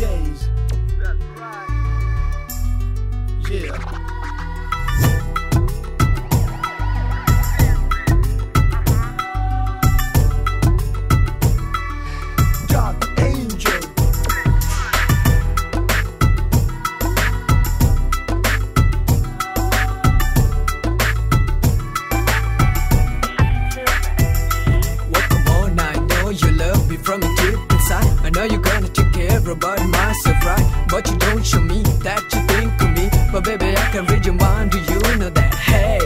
Right. Yeah. Dark Angel. Well, on, I know you're gonna take about myself, right? But you don't show me that you think of me. But baby, I can read your mind. Do you know that? Hey,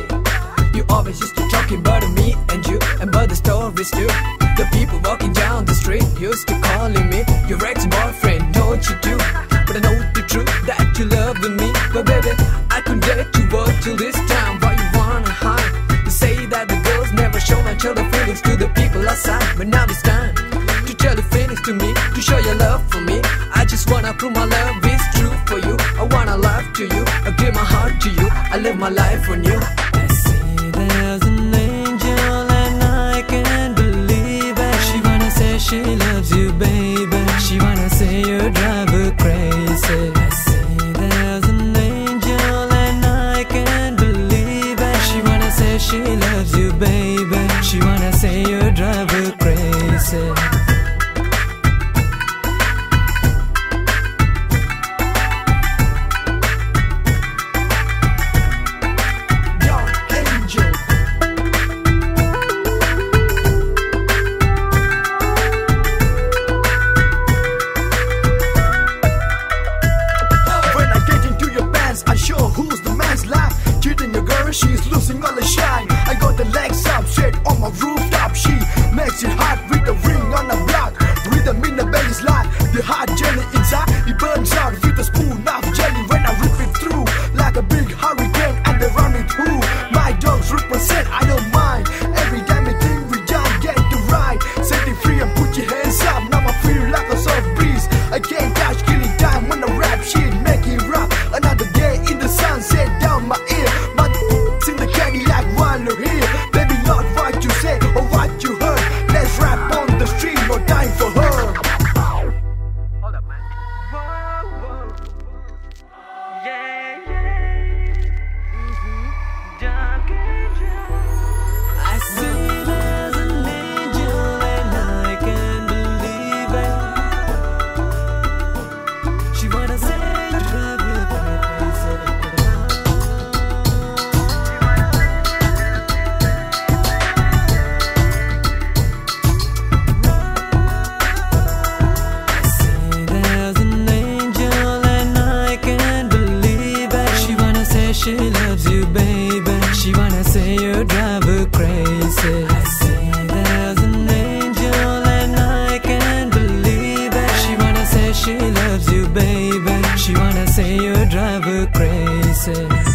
you always used to talking about me and you and about the stories too. The people walking down the street used to calling me your ex-boyfriend. What you do? But I know the truth that you love me. But baby, I couldn't get you up till this time. To me, to show your love for me. I just wanna prove my love is true for you. I wanna love to you, I give my heart to you. I live my life on you. I see there's an angel and I can't believe it. She wanna say she loves you, baby. She wanna say you drive her crazy. she's losing all her shine. I got the legs up, shit on my rooftop. She makes it hot with the ring on the block. Rhythm in the belly's line, the hot jelly inside. It burns out with a spoon of jelly when I rip it through like a big hot. she loves you, baby. She wanna say you drive her crazy. I see there's an angel and I can't believe it. She wanna say she loves you, baby. She wanna say you drive her crazy.